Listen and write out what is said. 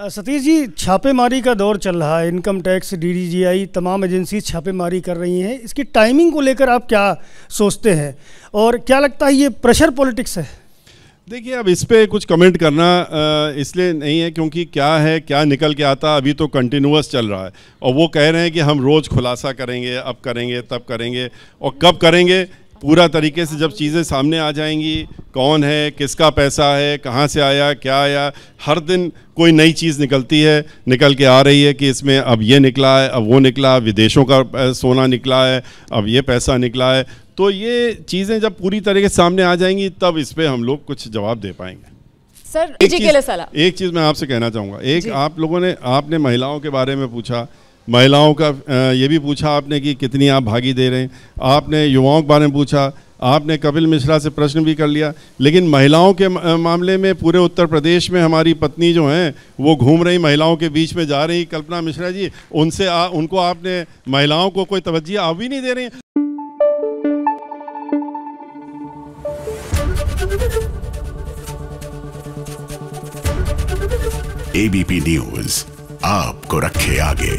सतीश जी, छापेमारी का दौर चल रहा है। इनकम टैक्स, डीडीजीआई तमाम एजेंसी छापेमारी कर रही हैं। इसकी टाइमिंग को लेकर आप क्या सोचते हैं? और क्या लगता है ये प्रेशर पॉलिटिक्स है? देखिए, अब इस पर कुछ कमेंट करना इसलिए नहीं है क्योंकि क्या है, क्या निकल के आता, अभी तो कंटिन्यूस चल रहा है। और वो कह रहे हैं कि हम रोज़ खुलासा करेंगे, अब करेंगे, तब करेंगे और कब करेंगे पूरा तरीके से जब चीज़ें सामने आ जाएँगी कौन है किसका पैसा है कहाँ से आया क्या आया हर दिन कोई नई चीज़ निकलती है निकल के आ रही है कि इसमें अब ये निकला है अब वो निकला विदेशों का सोना निकला है अब ये पैसा निकला है। तो ये चीज़ें जब पूरी तरीके से सामने आ जाएँगी तब इस पर हम लोग कुछ जवाब दे पाएँगे। सर एक चीज़ एक चीज़ मैं आपसे कहना चाहूँगा। एक आप लोगों ने आपने महिलाओं के बारे में पूछा महिलाओं का ये भी पूछा आपने कि कितनी आप भागी दे रहे हैं। आपने युवाओं के बारे में पूछा आपने कपिल मिश्रा से प्रश्न भी कर लिया। लेकिन महिलाओं के मामले में पूरे उत्तर प्रदेश में हमारी पत्नी जो हैं वो घूम रही महिलाओं के बीच में जा रही। कल्पना मिश्रा जी उनसे आ, उनको आपने महिलाओं को कोई तवज्जो आप भी नहीं दे रही एबीपी न्यूज़ आपको रखे आगे।